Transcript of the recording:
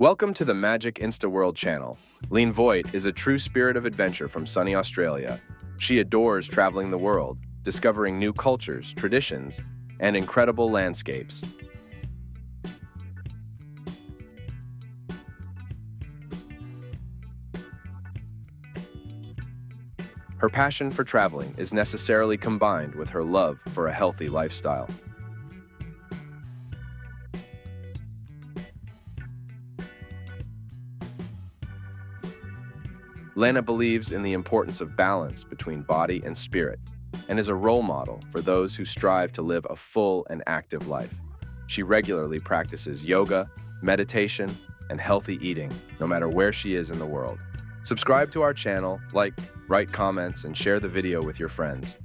Welcome to the Magic Insta World channel. Lene Voigt is a true spirit of adventure from sunny Australia. She adores traveling the world, discovering new cultures, traditions, and incredible landscapes. Her passion for traveling is necessarily combined with her love for a healthy lifestyle. Lene believes in the importance of balance between body and spirit and is a role model for those who strive to live a full and active life. She regularly practices yoga, meditation, and healthy eating, no matter where she is in the world. Subscribe to our channel, like, write comments, and share the video with your friends.